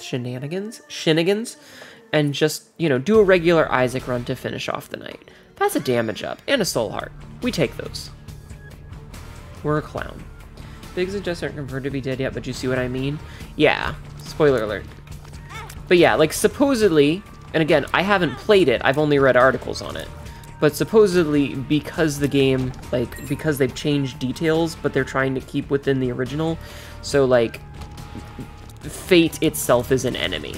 shenanigans, shenanigans, and just, you know, do a regular Isaac run to finish off the night. That's a damage up and a soul heart. We take those. We're a clown. Biggs and Jess aren't confirmed to be dead yet, but you see what I mean? Yeah. Spoiler alert. But yeah, like supposedly, and again, I haven't played it, I've only read articles on it. But supposedly, because the game, like, because they've changed details, but they're trying to keep within the original, so, like, Fate itself is an enemy.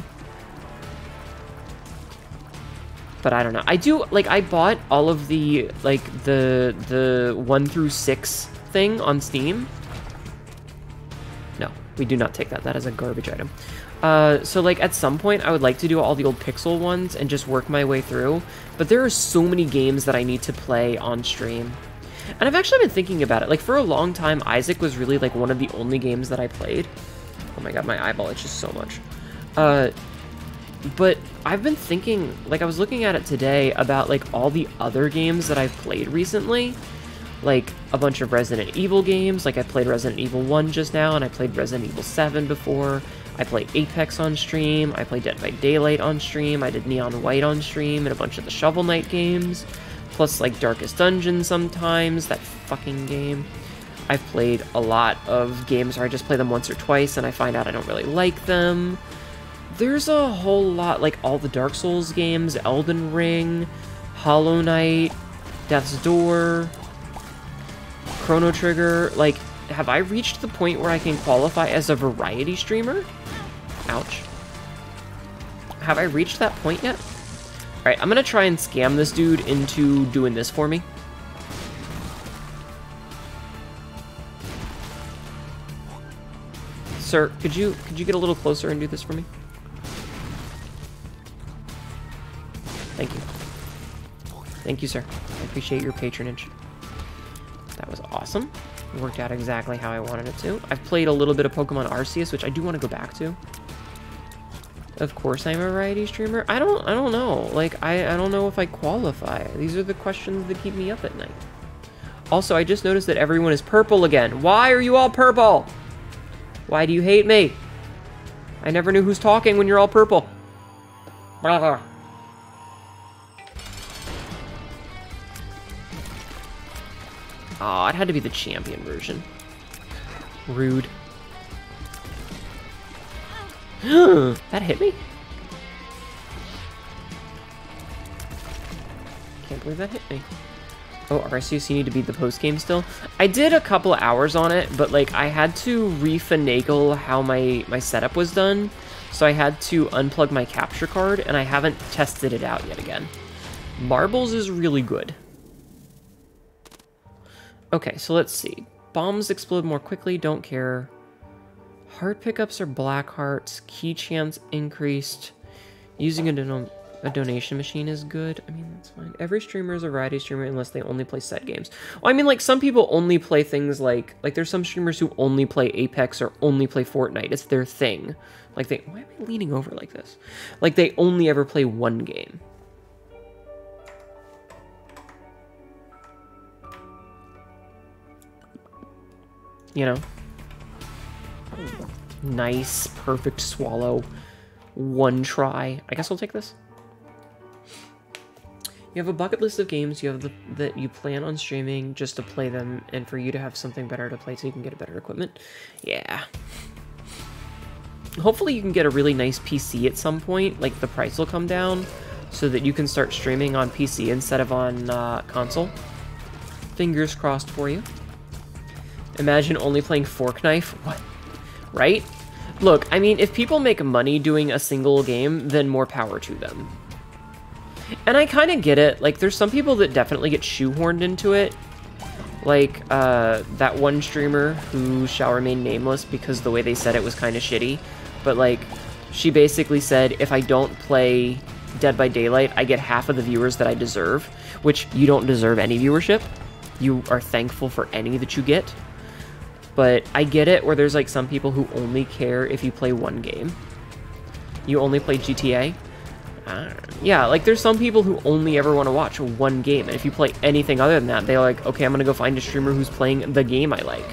But I don't know. I do, like, I bought all of the, like, the, the 1 through 6 thing on Steam. No, we do not take that. That is a garbage item. Uh, so like at some point I would like to do all the old pixel ones and just work my way through, but there are so many games that I need to play on stream. And I've actually been thinking about it. Like for a long time, Isaac was really like one of the only games that I played. Oh my god, my eyeball itches so much. Uh, but I've been thinking, like I was looking at it today about like all the other games that I've played recently. Like a bunch of Resident Evil games, like I played Resident Evil 1 just now, and I played Resident Evil 7 before. I played Apex on stream, I played Dead by Daylight on stream, I did Neon White on stream, and a bunch of the Shovel Knight games, plus like Darkest Dungeon sometimes, that fucking game. I've played a lot of games where I just play them once or twice and I find out I don't really like them. There's a whole lot, like all the Dark Souls games, Elden Ring, Hollow Knight, Death's Door, Chrono Trigger, like, have I reached the point where I can qualify as a variety streamer? Ouch. Have I reached that point yet? Alright, I'm gonna try and scam this dude into doing this for me. Sir, could you could you get a little closer and do this for me? Thank you. Thank you, sir. I appreciate your patronage. That was awesome. It worked out exactly how I wanted it to. I've played a little bit of Pokemon Arceus, which I do want to go back to. Of course I'm a variety streamer. I don't I don't know. Like I, I don't know if I qualify. These are the questions that keep me up at night. Also, I just noticed that everyone is purple again. Why are you all purple? Why do you hate me? I never knew who's talking when you're all purple. Blah. Oh, it had to be the champion version. Rude. that hit me? Can't believe that hit me. Oh, Arceus, you need to beat the post-game still? I did a couple hours on it, but, like, I had to refinagle how my, my setup was done, so I had to unplug my capture card, and I haven't tested it out yet again. Marbles is really good. Okay, so let's see. Bombs explode more quickly, don't care. Heart pickups are black hearts. Key chance increased. Using a, don a donation machine is good. I mean, that's fine. Every streamer is a variety streamer unless they only play set games. Well, I mean, like, some people only play things like... Like, there's some streamers who only play Apex or only play Fortnite. It's their thing. Like, they... Why am I leaning over like this? Like, they only ever play one game. You know? Nice, perfect swallow. One try. I guess I'll take this. You have a bucket list of games you have the, that you plan on streaming just to play them and for you to have something better to play so you can get a better equipment. Yeah. Hopefully you can get a really nice PC at some point, like the price will come down so that you can start streaming on PC instead of on uh, console. Fingers crossed for you. Imagine only playing Fork Knife. What? right? Look, I mean, if people make money doing a single game, then more power to them. And I kind of get it. Like, there's some people that definitely get shoehorned into it. Like, uh, that one streamer who shall remain nameless because the way they said it was kind of shitty. But, like, she basically said, if I don't play Dead by Daylight, I get half of the viewers that I deserve. Which, you don't deserve any viewership. You are thankful for any that you get. But I get it where there's like some people who only care if you play one game. You only play GTA. Yeah, like there's some people who only ever want to watch one game. And if you play anything other than that, they're like, okay, I'm to go find a streamer who's playing the game I like.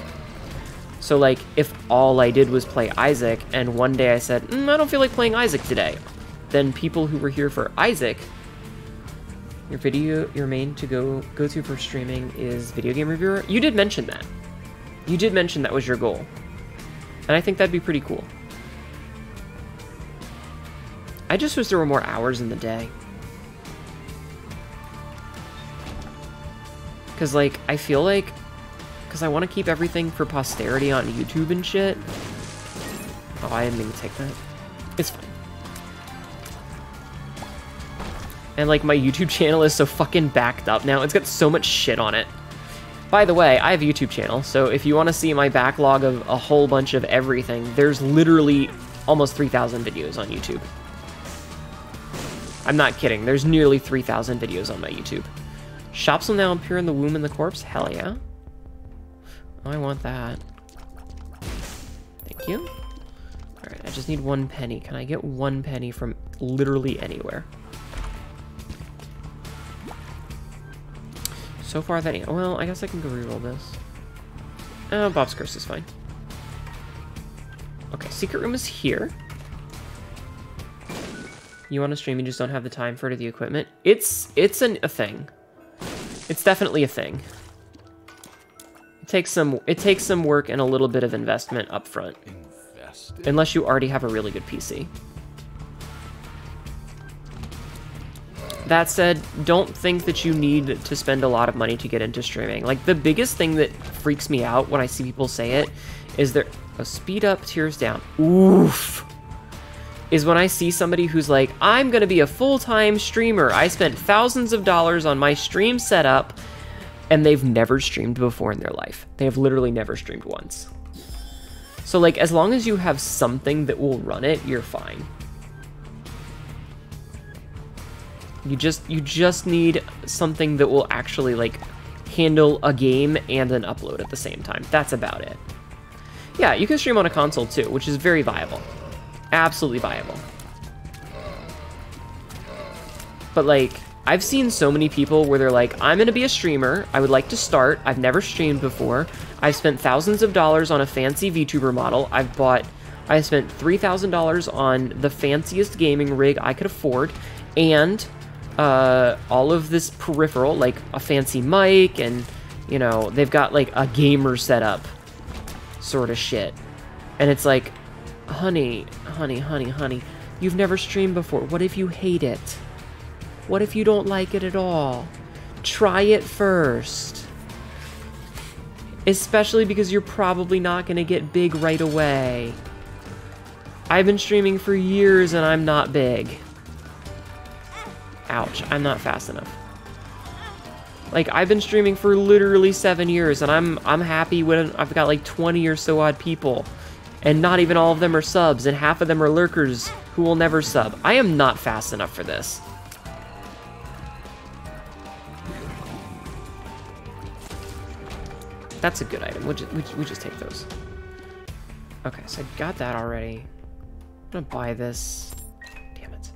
So, like, if all I did was play Isaac, and one day I said, mm, I don't feel like playing Isaac today, then people who were here for Isaac, your video, your main to go go to for streaming is video game reviewer. You did mention that. You did mention that was your goal. And I think that'd be pretty cool. I just wish there were more hours in the day. Because, like, I feel like... Because I want to keep everything for posterity on YouTube and shit. Oh, I didn't even take that. It's fine. And, like, my YouTube channel is so fucking backed up now. It's got so much shit on it. By the way, I have a YouTube channel, so if you want to see my backlog of a whole bunch of everything, there's literally almost 3,000 videos on YouTube. I'm not kidding, there's nearly 3,000 videos on my YouTube. Shops will now appear in the womb and the corpse? Hell yeah. Oh, I want that. Thank you. Alright, I just need one penny. Can I get one penny from literally anywhere? So far that... Well, I guess I can go reroll this. Oh, Bob's Curse is fine. Okay, Secret Room is here. You want to stream, you just don't have the time for it or the equipment. It's it's an, a thing. It's definitely a thing. It takes some it takes some work and a little bit of investment up front. Unless you already have a really good PC. That said, don't think that you need to spend a lot of money to get into streaming. Like, the biggest thing that freaks me out when I see people say it is there... a oh, speed up, tears down. Oof is when I see somebody who's like, I'm to be a full-time streamer. I spent thousands of dollars on my stream setup, and they've never streamed before in their life. They have literally never streamed once. So, like, as long as you have something that will run it, you're fine. You just you just need something that will actually like handle a game and an upload at the same time. That's about it. Yeah, you can stream on a console too, which is very viable absolutely viable. But like, I've seen so many people where they're like, I'm gonna be a streamer, I would like to start, I've never streamed before, I've spent thousands of dollars on a fancy VTuber model, I've bought, I spent $3,000 on the fanciest gaming rig I could afford, and uh, all of this peripheral, like a fancy mic, and, you know, they've got like a gamer setup sort of shit. And it's like, honey, honey, honey, honey, you've never streamed before. What if you hate it? What if you don't like it at all? Try it first. Especially because you're probably not going to get big right away. I've been streaming for years and I'm not big. Ouch, I'm not fast enough. Like, I've been streaming for literally seven years and I'm I'm happy when I've got like 20 or so odd people and not even all of them are subs, and half of them are lurkers who will never sub. I am not fast enough for this. That's a good item. We'll just, we just take those. Okay, so I got that already. I'm gonna buy this. Damn it.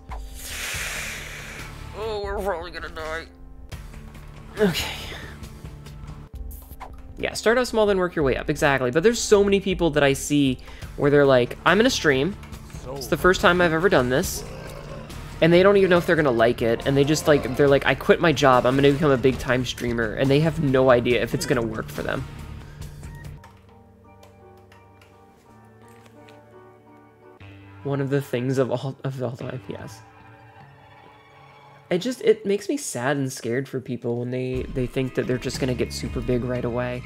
Oh, we're probably gonna die. Okay. Yeah, start out small, then work your way up. Exactly. But there's so many people that I see where they're like, I'm in a stream. It's the first time I've ever done this. And they don't even know if they're going to like it. And they just like, they're like, I quit my job. I'm going to become a big time streamer. And they have no idea if it's going to work for them. One of the things of all of all time, yes. It just it makes me sad and scared for people when they they think that they're just to get super big right away.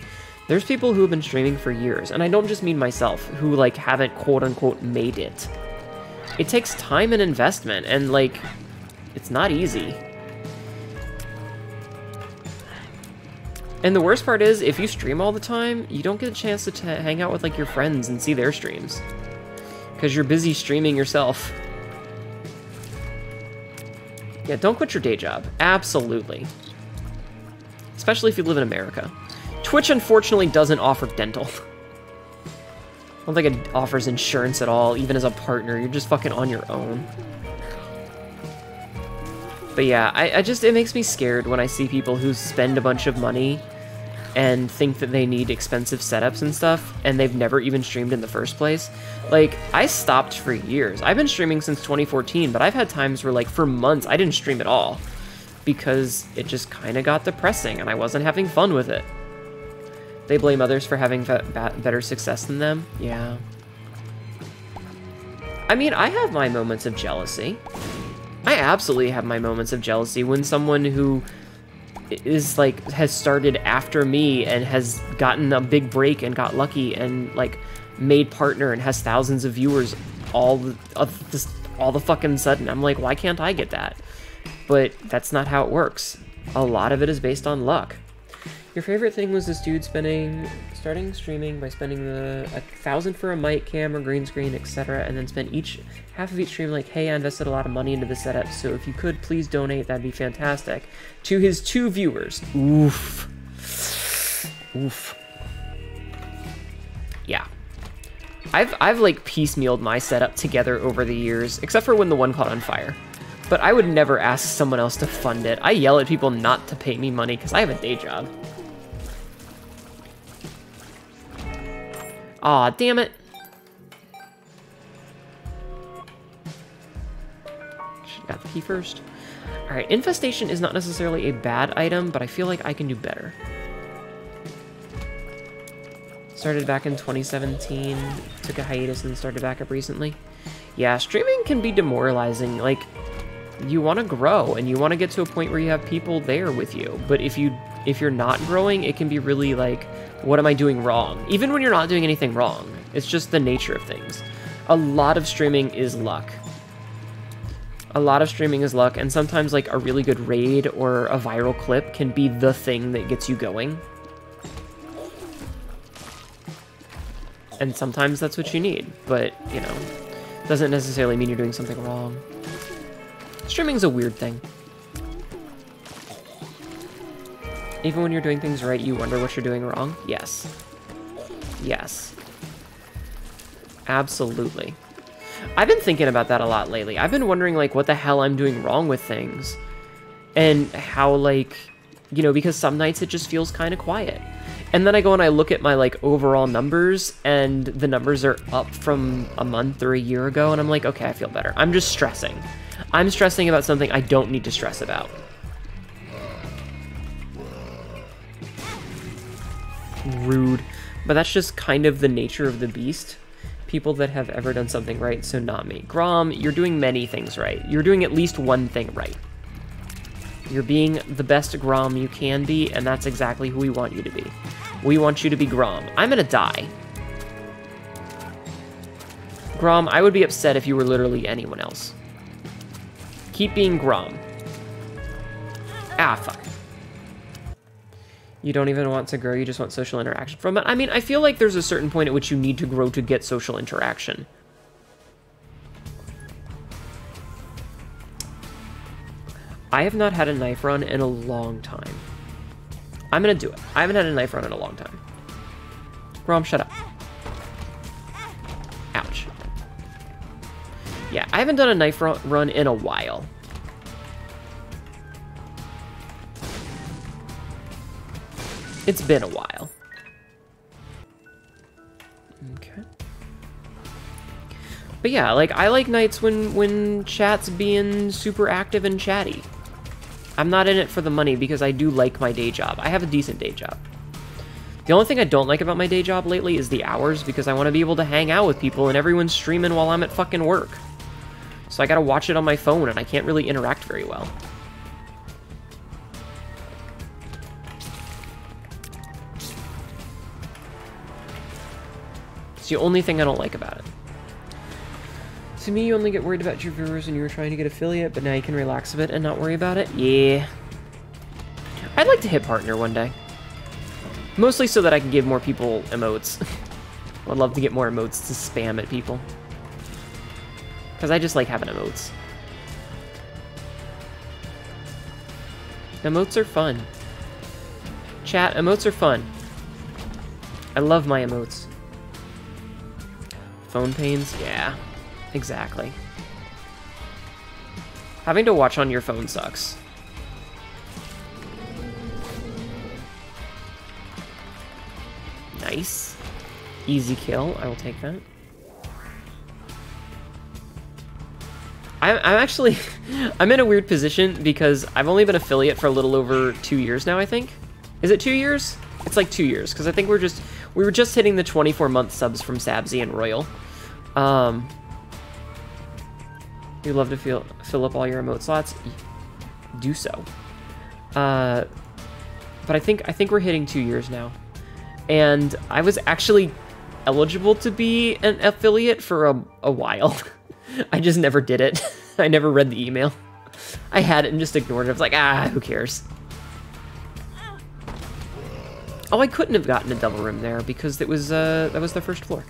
There's people who have been streaming for years, and I don't just mean myself, who like haven't quote unquote made it. It takes time and investment, and like, it's not easy. And the worst part is, if you stream all the time, you don't get a chance to hang out with like your friends and see their streams. Because you're busy streaming yourself. Yeah, don't quit your day job. Absolutely. Especially if you live in America. Twitch unfortunately doesn't offer dental. I don't think it offers insurance at all, even as a partner. You're just fucking on your own. But yeah, I, I just, it makes me scared when I see people who spend a bunch of money and think that they need expensive setups and stuff, and they've never even streamed in the first place. Like, I stopped for years. I've been streaming since 2014, but I've had times where, like, for months, I didn't stream at all because it just kind of got depressing and I wasn't having fun with it. They blame others for having better success than them. Yeah. I mean, I have my moments of jealousy. I absolutely have my moments of jealousy when someone who is like has started after me and has gotten a big break and got lucky and like made partner and has thousands of viewers all the, all the fucking sudden. I'm like, why can't I get that? But that's not how it works. A lot of it is based on luck. Your favorite thing was this dude spending, starting streaming by spending the a thousand for a mic, camera, green screen, etc., and then spend each half of each stream like, hey, I invested a lot of money into the setup, so if you could please donate, that'd be fantastic. To his two viewers. Oof. Oof. Yeah. I've I've like piecemealed my setup together over the years, except for when the one caught on fire. But I would never ask someone else to fund it. I yell at people not to pay me money because I have a day job. Aw, damn it. Should've got the key first. Alright, Infestation is not necessarily a bad item, but I feel like I can do better. Started back in 2017, took a hiatus and started back up recently. Yeah, streaming can be demoralizing. Like, you want to grow and you want to get to a point where you have people there with you. But if you if you're not growing, it can be really like what am I doing wrong? Even when you're not doing anything wrong, it's just the nature of things. A lot of streaming is luck. A lot of streaming is luck, and sometimes like a really good raid or a viral clip can be the thing that gets you going. And sometimes that's what you need, but, you know, doesn't necessarily mean you're doing something wrong. Streaming's a weird thing. Even when you're doing things right, you wonder what you're doing wrong? Yes. Yes. Absolutely. I've been thinking about that a lot lately. I've been wondering, like, what the hell I'm doing wrong with things. And how, like, you know, because some nights it just feels kind of quiet. And then I go and I look at my, like, overall numbers, and the numbers are up from a month or a year ago, and I'm like, okay, I feel better. I'm just stressing. I'm stressing about something I don't need to stress about. Rude. But that's just kind of the nature of the beast. People that have ever done something right, so not me. Grom, you're doing many things right. You're doing at least one thing right. You're being the best Grom you can be, and that's exactly who we want you to be. We want you to be Grom. I'm gonna die. Grom, I would be upset if you were literally anyone else. Keep being Grom. Ah, fuck you don't even want to grow, you just want social interaction from it. I mean, I feel like there's a certain point at which you need to grow to get social interaction. I have not had a knife run in a long time. I'm gonna do it. I haven't had a knife run in a long time. Rom, shut up. Ouch. Yeah, I haven't done a knife run in a while. It's been a while. Okay. But yeah, like, I like nights when, when chat's being super active and chatty. I'm not in it for the money because I do like my day job. I have a decent day job. The only thing I don't like about my day job lately is the hours because I want to be able to hang out with people and everyone's streaming while I'm at fucking work. So I gotta watch it on my phone and I can't really interact very well. It's the only thing I don't like about it. To me, you only get worried about your viewers when you were trying to get affiliate, but now you can relax a bit and not worry about it? Yeah. I'd like to hit partner one day. Mostly so that I can give more people emotes. I'd love to get more emotes to spam at people. Because I just like having emotes. Emotes are fun. Chat, emotes are fun. I love my emotes. Phone pains? Yeah, exactly. Having to watch on your phone sucks. Nice. Easy kill. I will take that. I'm, I'm actually... I'm in a weird position because I've only been affiliate for a little over two years now, I think. Is it two years? It's like two years, because I think we're just... We were just hitting the 24-month subs from Sabzi and Royal. Um, you love to fill, fill up all your emote slots? Do so. Uh, but I think I think we're hitting two years now. And I was actually eligible to be an affiliate for a, a while. I just never did it. I never read the email. I had it and just ignored it. I was like, ah, who cares? Oh, I couldn't have gotten a double room there because it was uh, that was the first floor.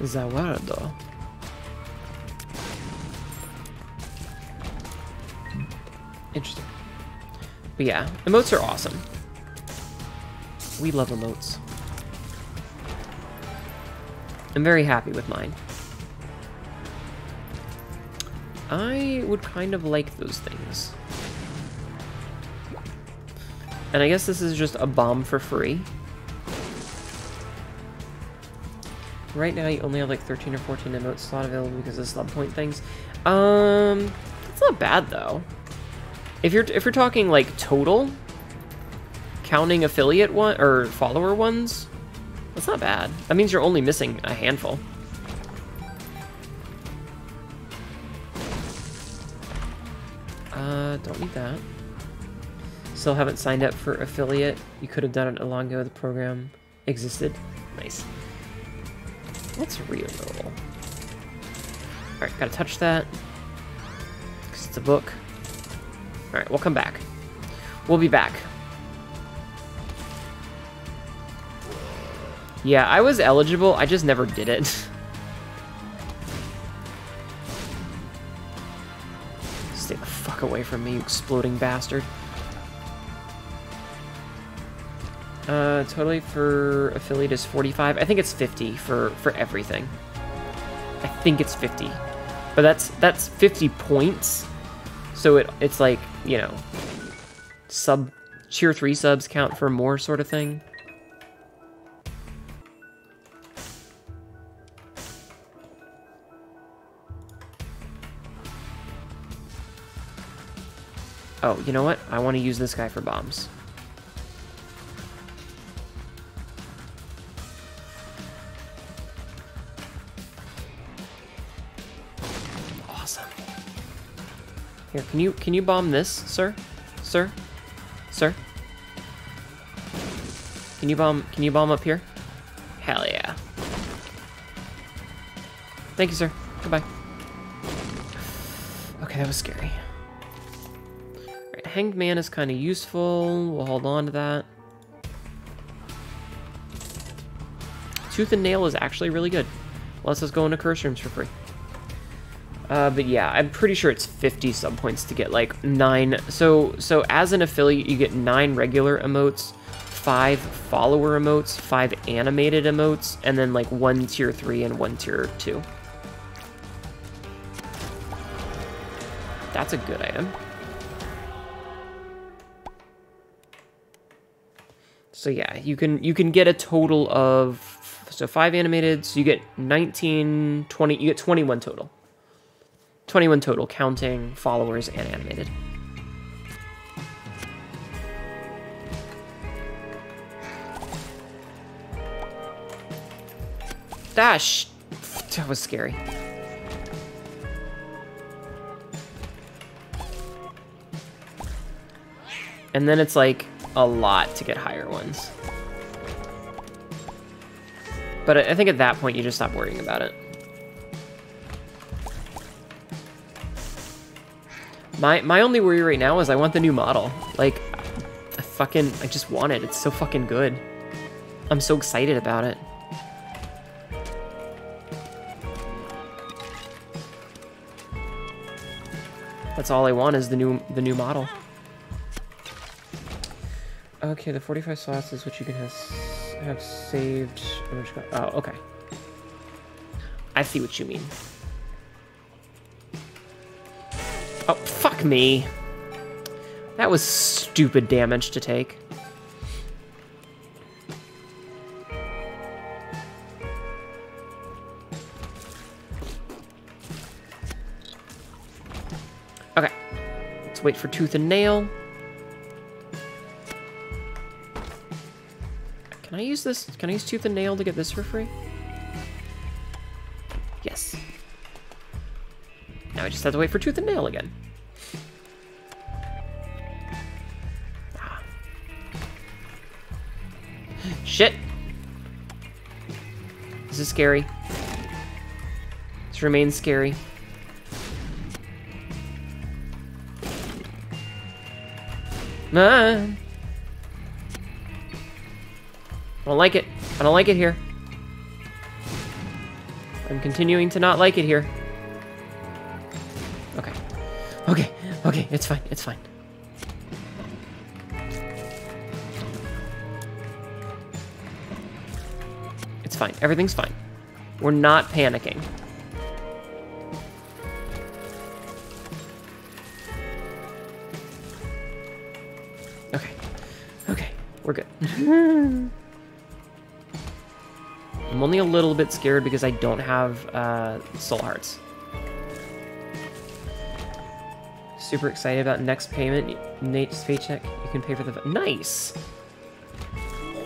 Zawardo. Interesting. But yeah, emotes are awesome. We love emotes. I'm very happy with mine. I would kind of like those things. And I guess this is just a bomb for free. Right now you only have like 13 or 14 emote slot available because of sub point things. Um, it's not bad though. If you're if you're talking like total, counting affiliate one or follower ones, that's not bad. That means you're only missing a handful. Uh, don't need that. Still haven't signed up for affiliate. You could have done it a long ago. The program existed. Nice. Let's re-enroll. Alright, gotta touch that. Because it's a book. Alright, we'll come back. We'll be back. Yeah, I was eligible, I just never did it. Stay the fuck away from me, you exploding bastard. Uh, totally for affiliate is 45. I think it's 50 for, for everything. I think it's 50. But that's that's 50 points. So it it's like, you know, sub tier 3 subs count for more sort of thing. Oh, you know what? I want to use this guy for bombs. Here, can you can you bomb this, sir? Sir? Sir? Can you bomb can you bomb up here? Hell yeah. Thank you, sir. Goodbye. Okay, that was scary. Hanged Man is kind of useful. We'll hold on to that. Tooth and Nail is actually really good. Lets us go into curse rooms for free. Uh, but yeah, I'm pretty sure it's 50 sub points to get like nine. So so as an affiliate, you get nine regular emotes, five follower emotes, five animated emotes, and then like one tier three and one tier two. That's a good item. So yeah, you can you can get a total of so five animated, so you get 19, 20, you get 21 total. 21 total, counting followers and animated. Dash! That was scary. And then it's like, a lot to get higher ones. But I think at that point, you just stop worrying about it. My, my only worry right now is I want the new model. Like, I fucking, I just want it. It's so fucking good. I'm so excited about it. That's all I want is the new the new model. Okay, the 45 slots is what you can have, have saved. Oh, okay. I see what you mean. Oh, me. That was stupid damage to take. Okay. Let's wait for Tooth and Nail. Can I use this? Can I use Tooth and Nail to get this for free? Yes. Now I just have to wait for Tooth and Nail again. Shit! This is scary. This remains scary. Ah. I don't like it. I don't like it here. I'm continuing to not like it here. Okay. Okay. Okay. It's fine. It's fine. Fine. Everything's fine. We're not panicking. Okay. Okay. We're good. I'm only a little bit scared because I don't have uh, soul hearts. Super excited about next payment. Nate's paycheck. You can pay for the nice.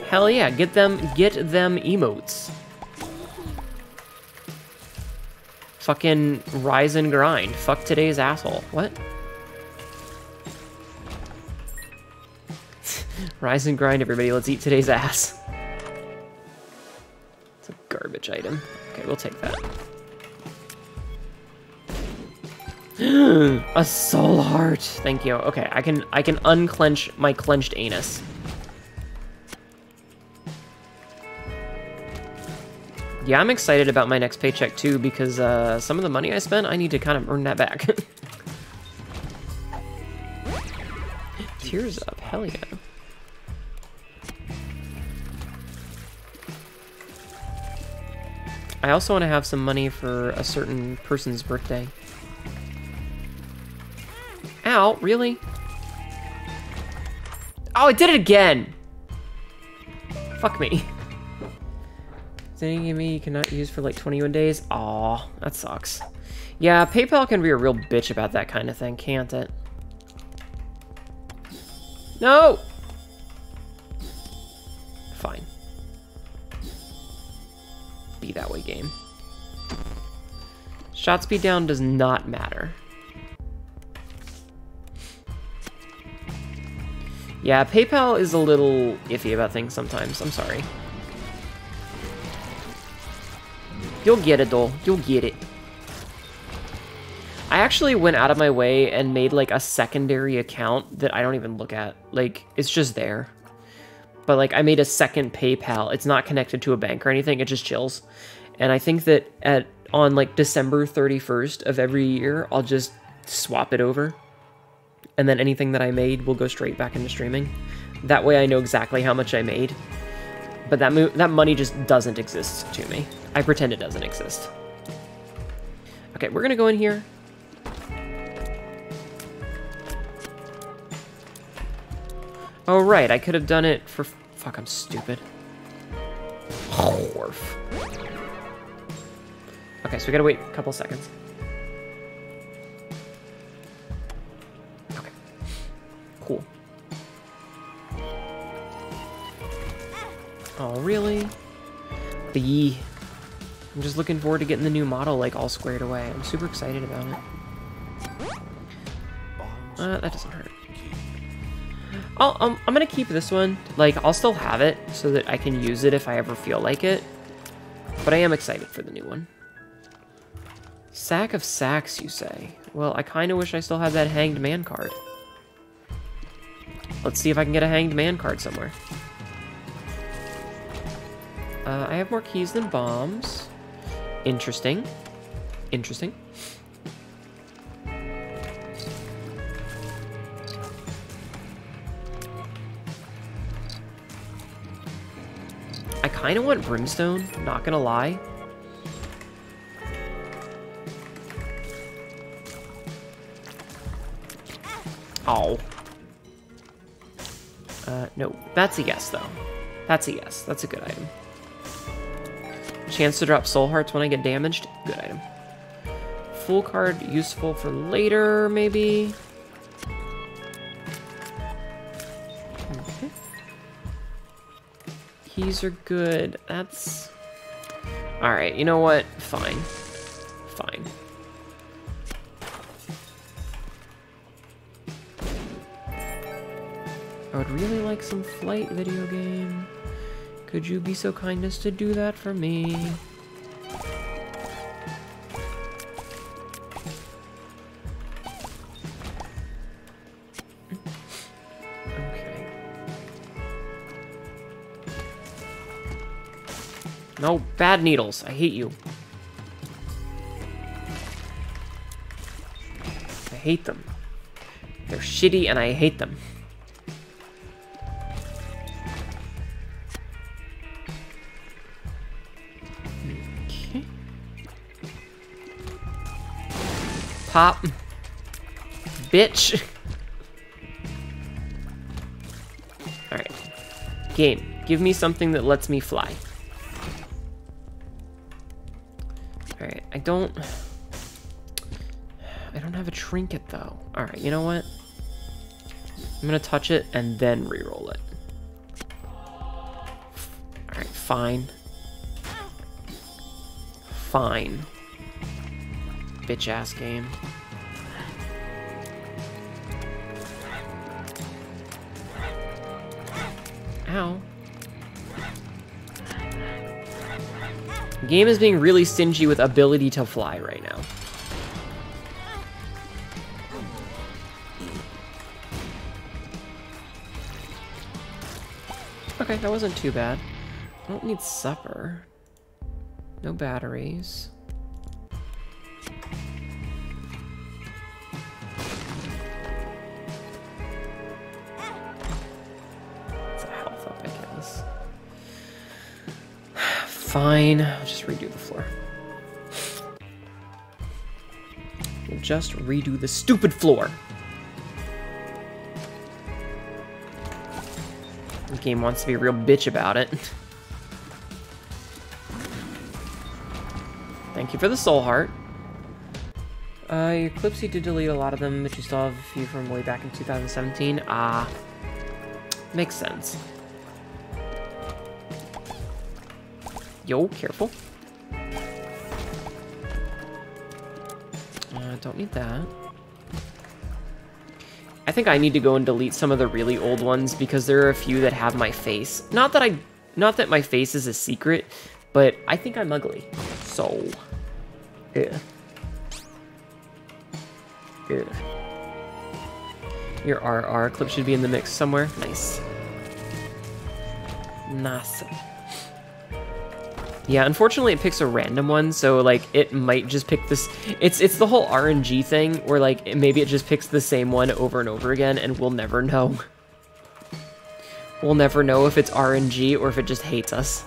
Hell yeah! Get them, get them emotes. Fucking rise and grind. Fuck today's asshole. What? rise and grind, everybody. Let's eat today's ass. It's a garbage item. Okay, we'll take that. a soul heart. Thank you. Okay, I can I can unclench my clenched anus. Yeah, I'm excited about my next paycheck too because uh, some of the money I spent, I need to kind of earn that back. Tears up, hell yeah. I also want to have some money for a certain person's birthday. Ow, really? Oh, it did it again! Fuck me. Anything me you cannot use for like 21 days? Aw, that sucks. Yeah, PayPal can be a real bitch about that kind of thing, can't it? No! Fine. Be that way, game. Shot speed down does not matter. Yeah, PayPal is a little iffy about things sometimes. I'm sorry. You'll get it, though. You'll get it. I actually went out of my way and made, like, a secondary account that I don't even look at. Like, it's just there. But, like, I made a second PayPal. It's not connected to a bank or anything. It just chills. And I think that at on, like, December 31st of every year, I'll just swap it over. And then anything that I made will go straight back into streaming. That way I know exactly how much I made. But that, that money just doesn't exist to me. I pretend it doesn't exist. Okay, we're gonna go in here. Oh, right, I could have done it for... Fuck, I'm stupid. Horf. Okay, so we gotta wait a couple seconds. Okay. Cool. Oh, really? B. I'm just looking forward to getting the new model, like, all squared away. I'm super excited about it. Uh, that doesn't hurt. I'll, um, I'm gonna keep this one. Like, I'll still have it so that I can use it if I ever feel like it. But I am excited for the new one. Sack of sacks, you say? Well, I kind of wish I still had that Hanged Man card. Let's see if I can get a Hanged Man card somewhere. Uh, I have more keys than bombs. Interesting. Interesting. I kind of want Brimstone, not gonna lie. Oh. Uh, no, that's a yes, though. That's a yes. That's a good item. Chance to drop soul hearts when I get damaged. Good item. Fool card, useful for later, maybe. Keys are good. That's... Alright, you know what? Fine. Fine. I would really like some flight video game. Could you be so kind as to do that for me? Okay. No, bad needles. I hate you. I hate them. They're shitty and I hate them. Bitch. Alright. Game, give me something that lets me fly. Alright, I don't... I don't have a trinket, though. Alright, you know what? I'm gonna touch it and then re-roll it. Alright, fine. Fine. Bitch-ass game. Ow. Game is being really stingy with ability to fly right now. Okay, that wasn't too bad. I don't need supper. No batteries. Fine, I'll just redo the floor. We'll just redo the stupid floor. The game wants to be a real bitch about it. Thank you for the soul heart. Uh, your clips, you did delete a lot of them, but you still have a few from way back in 2017. Ah, makes sense. Yo, careful. Uh, don't need that. I think I need to go and delete some of the really old ones because there are a few that have my face. Not that I, not that my face is a secret, but I think I'm ugly. So, yeah. Yeah. Your RR clip should be in the mix somewhere. Nice. Nice. Yeah, unfortunately it picks a random one, so like it might just pick this. It's it's the whole RNG thing where like maybe it just picks the same one over and over again, and we'll never know. We'll never know if it's RNG or if it just hates us.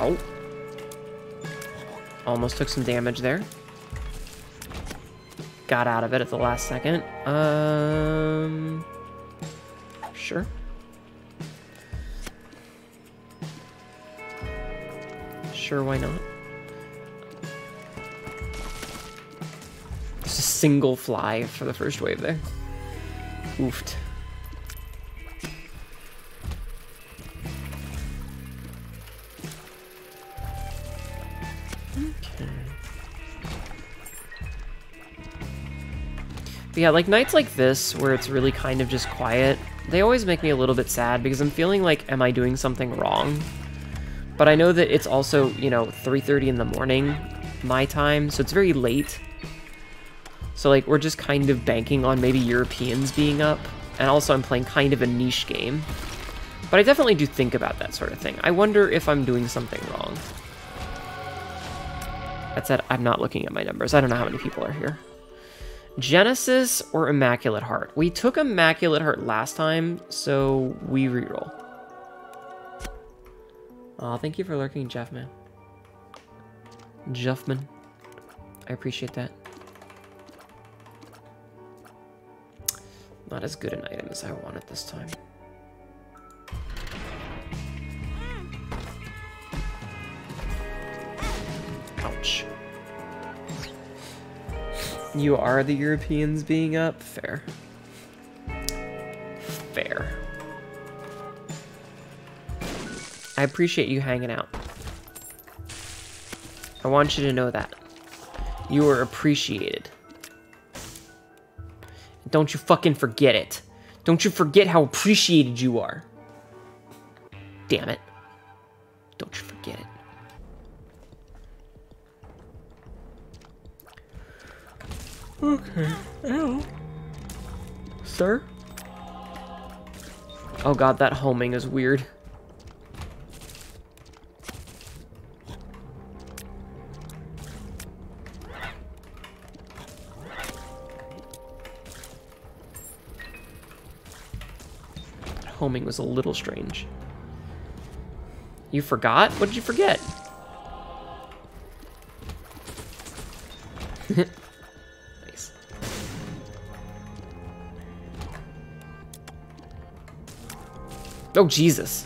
Oh. Almost took some damage there. Got out of it at the last second. Um... Sure. Sure, why not? Just a single fly for the first wave there. Oofed. But yeah, like nights like this, where it's really kind of just quiet, they always make me a little bit sad because I'm feeling like, am I doing something wrong? But I know that it's also, you know, 3.30 in the morning, my time, so it's very late. So like, we're just kind of banking on maybe Europeans being up, and also I'm playing kind of a niche game. But I definitely do think about that sort of thing. I wonder if I'm doing something wrong. That said, I'm not looking at my numbers. I don't know how many people are here. Genesis or Immaculate Heart? We took Immaculate Heart last time, so we reroll. Aw, oh, thank you for lurking, Jeffman. Jeffman. I appreciate that. Not as good an item as I wanted this time. You are the Europeans being up? Fair. Fair. I appreciate you hanging out. I want you to know that. You are appreciated. Don't you fucking forget it. Don't you forget how appreciated you are. Damn it. Okay. Ow. Sir? Oh god, that homing is weird. homing was a little strange. You forgot? What did you forget? Oh, Jesus.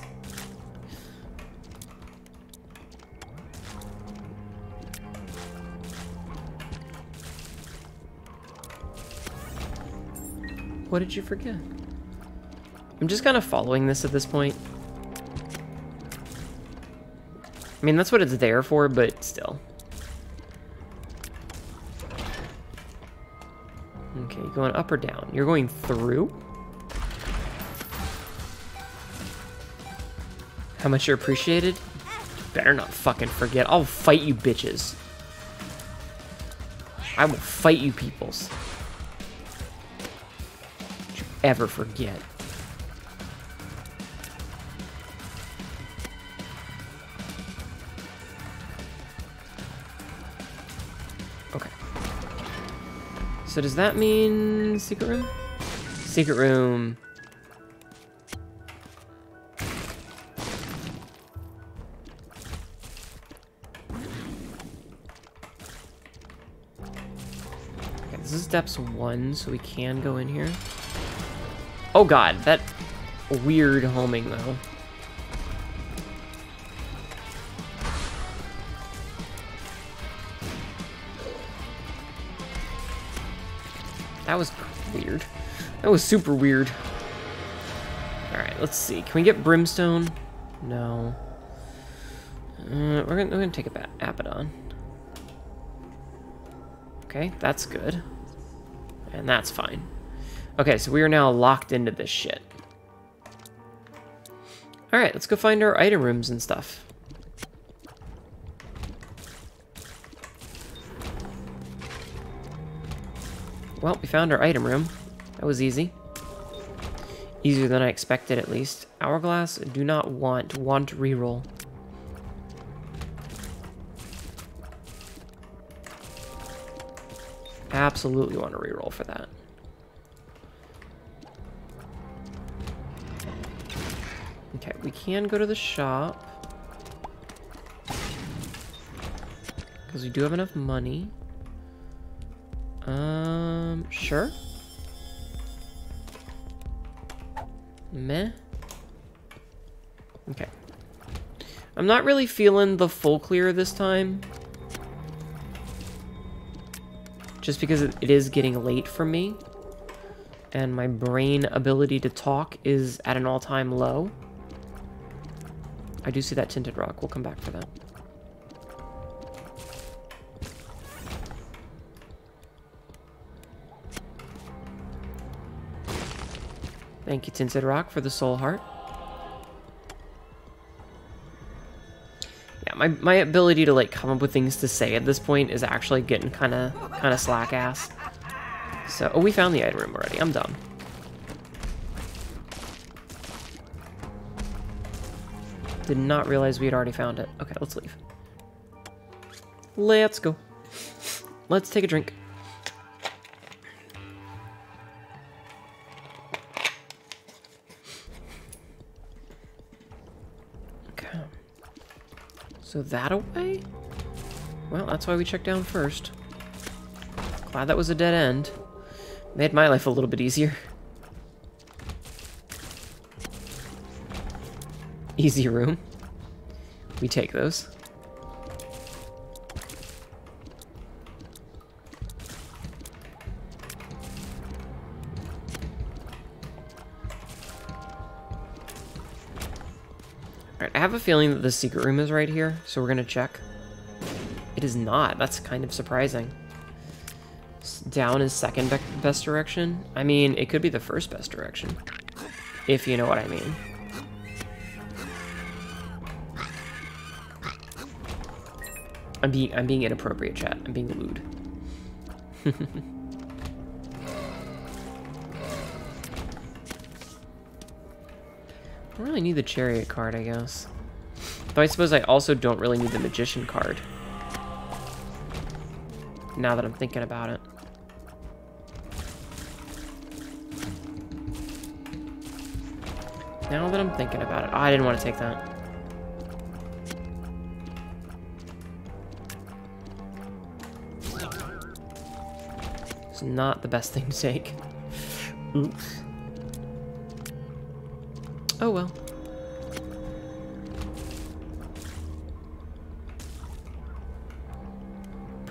What did you forget? I'm just kind of following this at this point. I mean, that's what it's there for, but still. Okay, going up or down? You're going through? How much you're appreciated? Better not fucking forget. I'll fight you bitches. I will fight you peoples. Don't you ever forget. Okay. So does that mean secret room? Secret room. Steps one, so we can go in here. Oh god, that weird homing though. That was weird. That was super weird. Alright, let's see. Can we get Brimstone? No. Uh, we're, gonna, we're gonna take a Abaddon. Okay, that's good. And that's fine. Okay, so we are now locked into this shit. Alright, let's go find our item rooms and stuff. Well, we found our item room. That was easy. Easier than I expected, at least. Hourglass, do not want. Want reroll. Absolutely want to reroll for that. Okay, we can go to the shop. Because we do have enough money. Um, sure. Meh. Okay. I'm not really feeling the full clear this time. Just because it is getting late for me. And my brain ability to talk is at an all-time low. I do see that tinted rock. We'll come back for that. Thank you, Tinted Rock, for the soul heart. My, my ability to, like, come up with things to say at this point is actually getting kind of kind of slack-ass. So, oh, we found the item room already. I'm done. Did not realize we had already found it. Okay, let's leave. Let's go. Let's take a drink. So that away? Well, that's why we checked down first. Glad that was a dead end. Made my life a little bit easier. Easy room. We take those. Feeling that the secret room is right here, so we're gonna check. It is not. That's kind of surprising. Down is second be best direction. I mean, it could be the first best direction. If you know what I mean. I'm being I'm being inappropriate, chat. I'm being lewd. I really need the chariot card, I guess. Though I suppose I also don't really need the magician card. Now that I'm thinking about it. Now that I'm thinking about it. Oh, I didn't want to take that. It's not the best thing to take. Oops. Oh well.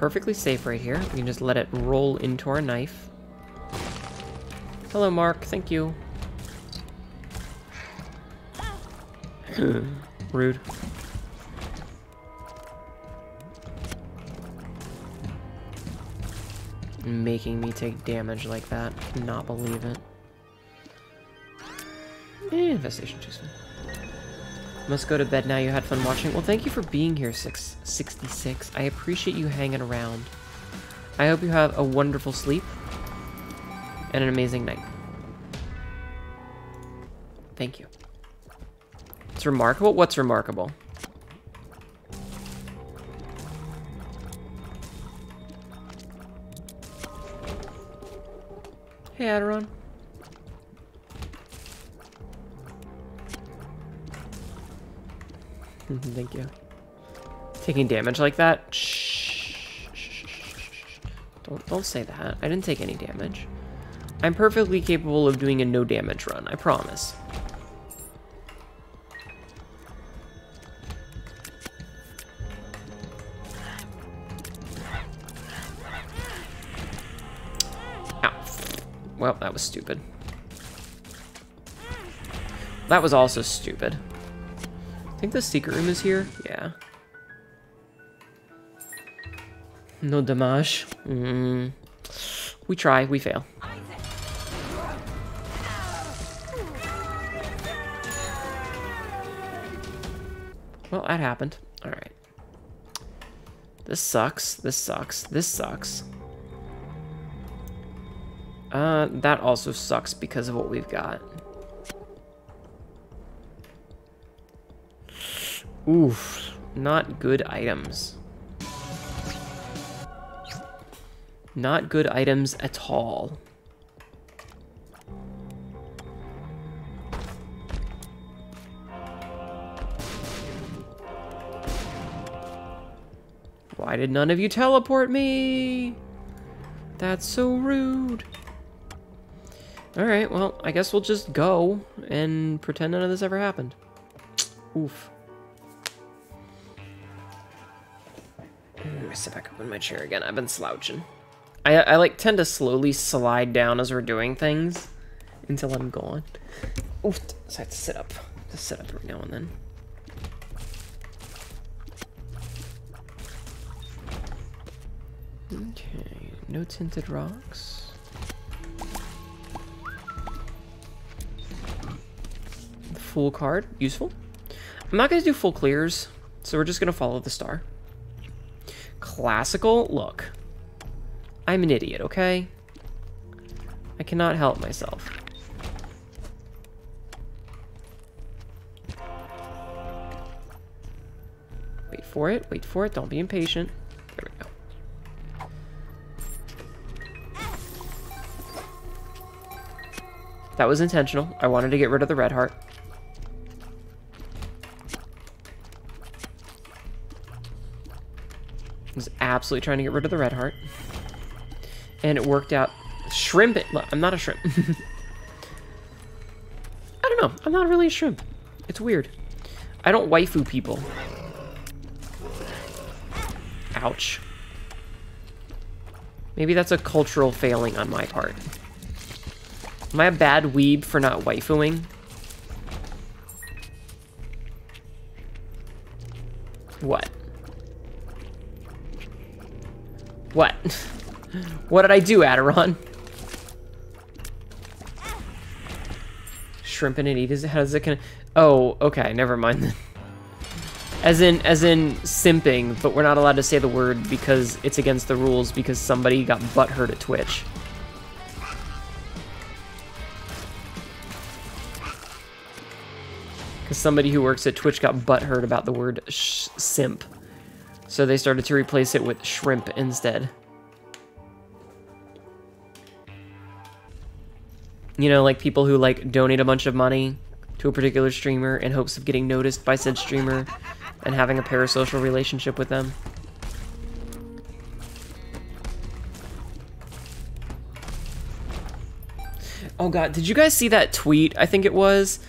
Perfectly safe right here. We can just let it roll into our knife. Hello, Mark. Thank you. Rude. Making me take damage like that. Cannot believe it. Eh, infestation too soon. Must go to bed now. You had fun watching. Well, thank you for being here, 666. I appreciate you hanging around. I hope you have a wonderful sleep and an amazing night. Thank you. It's remarkable? What's remarkable? Hey, Aderon. Mm-hmm, thank you. Taking damage like that? Shh. Don't, don't say that. I didn't take any damage. I'm perfectly capable of doing a no damage run, I promise. Well, that was stupid. That was also stupid. I think the secret room is here. Yeah. No damage. Mm. We try, we fail. Well, that happened. Alright. This sucks. This sucks. This sucks. Uh, that also sucks because of what we've got. Oof, not good items. Not good items at all. Why did none of you teleport me? That's so rude. Alright, well, I guess we'll just go and pretend none of this ever happened. Oof. Me sit back up in my chair again. I've been slouching. I, I like tend to slowly slide down as we're doing things until I'm gone. Oof, so I have to sit up. Just sit up every now and then. Okay, no tinted rocks. Fool card, useful. I'm not going to do full clears, so we're just going to follow the star. Classical? Look. I'm an idiot, okay? I cannot help myself. Wait for it, wait for it, don't be impatient. There we go. That was intentional. I wanted to get rid of the red heart. Absolutely trying to get rid of the red heart. And it worked out. Shrimp it. Look, I'm not a shrimp. I don't know. I'm not really a shrimp. It's weird. I don't waifu people. Ouch. Maybe that's a cultural failing on my part. Am I a bad weeb for not waifuing? What? What? what did I do, Aderon? Shrimp and eat is how does it can Oh, okay, never mind then. As in as in simping, but we're not allowed to say the word because it's against the rules because somebody got butthurt at Twitch. Because somebody who works at Twitch got butthurt about the word simp. So they started to replace it with shrimp instead. You know, like people who like donate a bunch of money to a particular streamer in hopes of getting noticed by said streamer and having a parasocial relationship with them. Oh god, did you guys see that tweet? I think it was.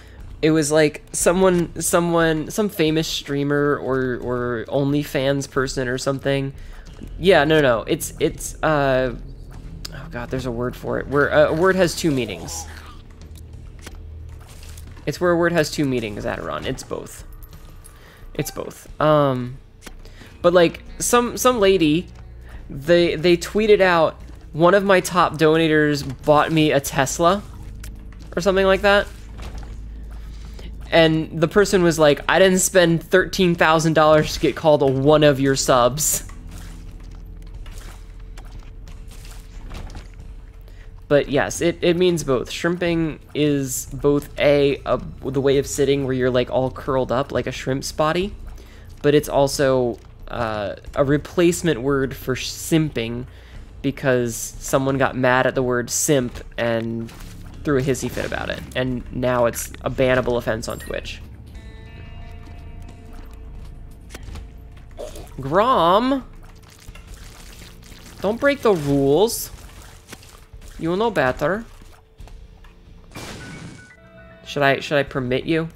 It was like someone, someone, some famous streamer or or OnlyFans person or something. Yeah, no, no, it's it's. uh Oh god, there's a word for it. Where uh, a word has two meanings. It's where a word has two meanings, Aderon. It's both. It's both. Um, but like some some lady, they they tweeted out one of my top donators bought me a Tesla, or something like that. And the person was like, I didn't spend thirteen thousand dollars to get called a one of your subs. But yes, it, it means both. Shrimping is both a, a the way of sitting where you're like all curled up like a shrimp's body, but it's also uh, a replacement word for simping because someone got mad at the word simp and threw a hissy fit about it. And now it's a bannable offense on Twitch. Grom! Don't break the rules. You know better. Should I should I permit you?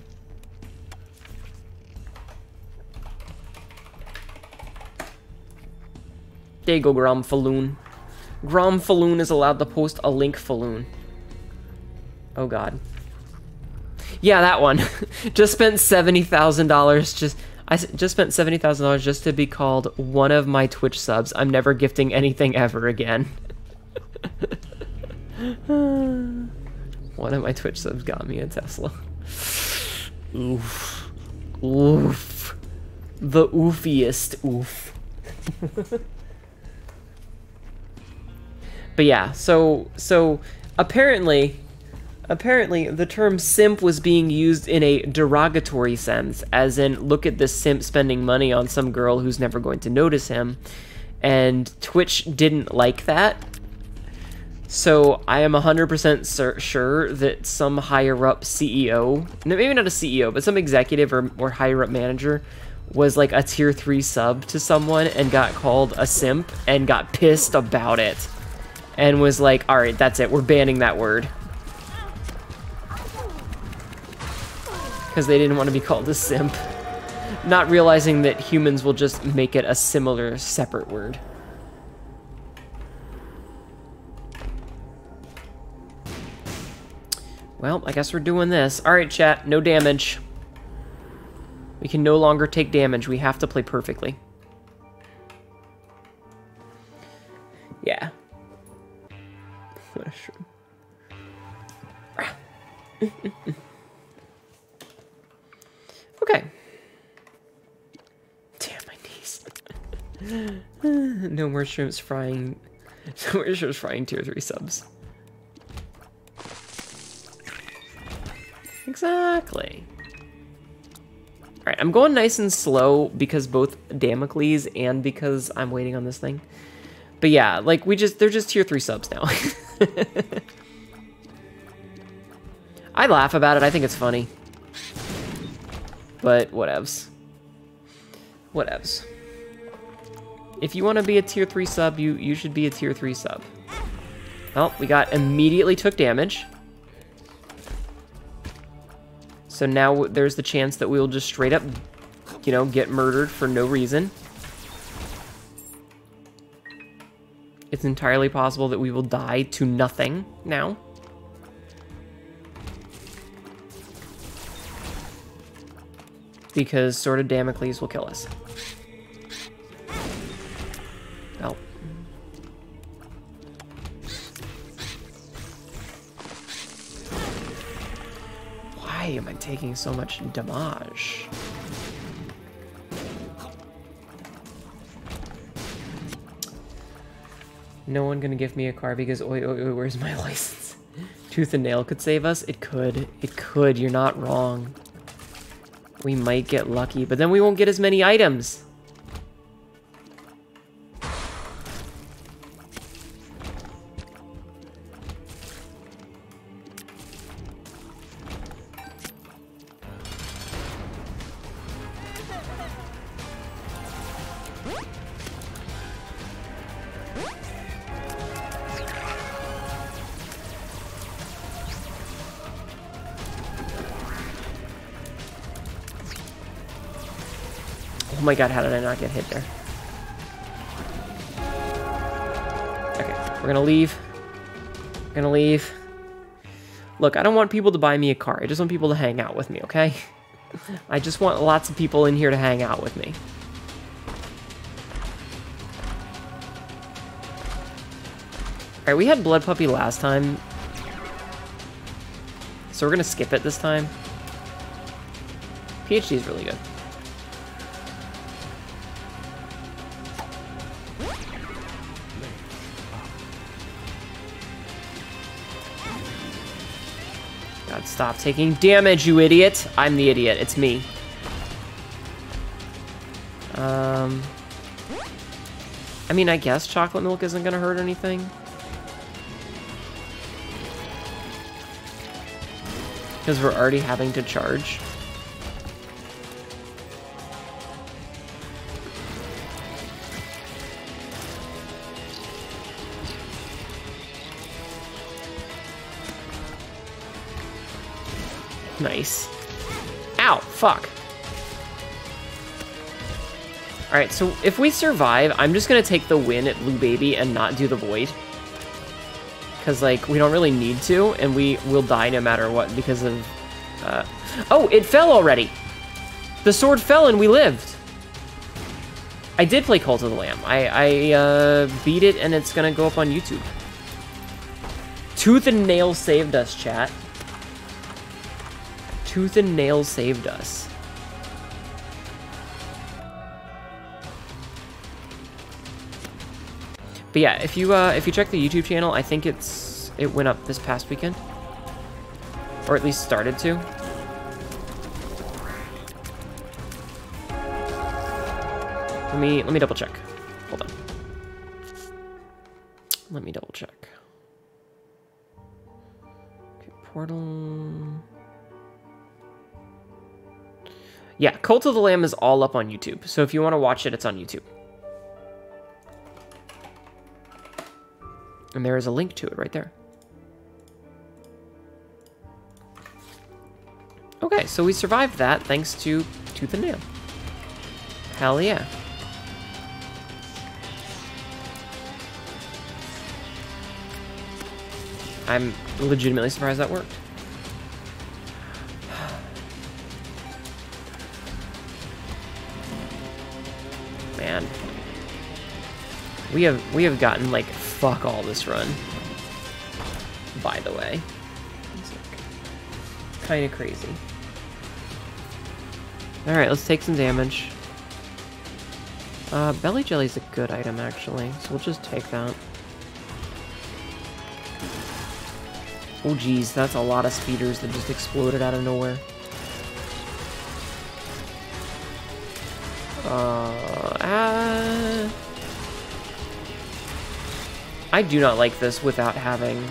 There you go, Gromfaloon. Gromfaloon is allowed to post a link Falloon. Oh god. Yeah, that one. just spent $70,000 just I just spent $70,000 just to be called one of my Twitch subs. I'm never gifting anything ever again. One of my Twitch subs got me a Tesla. Oof. Oof. The oofiest oof. but yeah, so so apparently apparently the term simp was being used in a derogatory sense, as in look at this simp spending money on some girl who's never going to notice him. And Twitch didn't like that so I am 100% sure that some higher up CEO, maybe not a CEO, but some executive or, or higher up manager was like a tier 3 sub to someone and got called a simp and got pissed about it. And was like, alright, that's it, we're banning that word. Because they didn't want to be called a simp. Not realizing that humans will just make it a similar, separate word. Well, I guess we're doing this. Alright, chat, no damage. We can no longer take damage. We have to play perfectly. Shrimps frying. More shrimps frying tier 3 subs. Exactly. Alright, I'm going nice and slow because both Damocles and because I'm waiting on this thing. But yeah, like, we just, they're just tier 3 subs now. I laugh about it, I think it's funny. But whatevs. Whatevs. If you want to be a tier 3 sub, you, you should be a tier 3 sub. Well, we got immediately took damage. So now there's the chance that we will just straight up, you know, get murdered for no reason. It's entirely possible that we will die to nothing now. Because Sword of Damocles will kill us. Taking so much damage? No one gonna give me a car because oi oi oi, where's my license? Tooth and nail could save us? It could. It could, you're not wrong. We might get lucky, but then we won't get as many items. God, how did I not get hit there? Okay, we're gonna leave. We're gonna leave. Look, I don't want people to buy me a car. I just want people to hang out with me, okay? I just want lots of people in here to hang out with me. Alright, we had Blood Puppy last time. So we're gonna skip it this time. PhD is really good. Stop taking damage, you idiot. I'm the idiot. It's me. Um... I mean, I guess chocolate milk isn't gonna hurt anything. Because we're already having to charge. Nice. Ow, fuck. Alright, so if we survive, I'm just gonna take the win at Blue Baby and not do the Void. Because, like, we don't really need to, and we will die no matter what because of... Uh... Oh, it fell already! The sword fell and we lived! I did play Cult of the Lamb. I, I uh, beat it and it's gonna go up on YouTube. Tooth and Nail saved us, chat. Tooth and Nail saved us. But yeah, if you uh, if you check the YouTube channel, I think it's it went up this past weekend, or at least started to. Let me let me double check. Hold on. Let me double check. Okay, portal. Yeah, Cult of the Lamb is all up on YouTube. So if you want to watch it, it's on YouTube. And there is a link to it right there. Okay, so we survived that thanks to Tooth and Nail. Hell yeah. I'm legitimately surprised that worked. We have we have gotten like fuck all this run. By the way. Kind of crazy. Alright, let's take some damage. Uh, Belly Jelly's a good item, actually, so we'll just take that. Oh geez, that's a lot of speeders that just exploded out of nowhere. I do not like this without having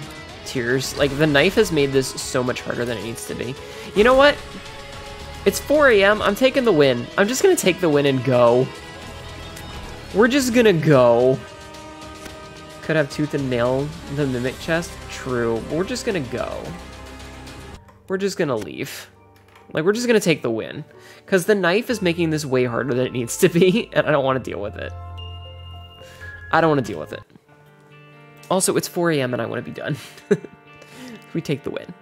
tears. Like, the knife has made this so much harder than it needs to be. You know what? It's 4 a.m. I'm taking the win. I'm just gonna take the win and go. We're just gonna go. Could have tooth and nail the mimic chest. True. We're just gonna go. We're just gonna leave. Like, we're just gonna take the win. Because the knife is making this way harder than it needs to be, and I don't want to deal with it. I don't want to deal with it. Also, it's 4 a.m. and I want to be done. we take the win.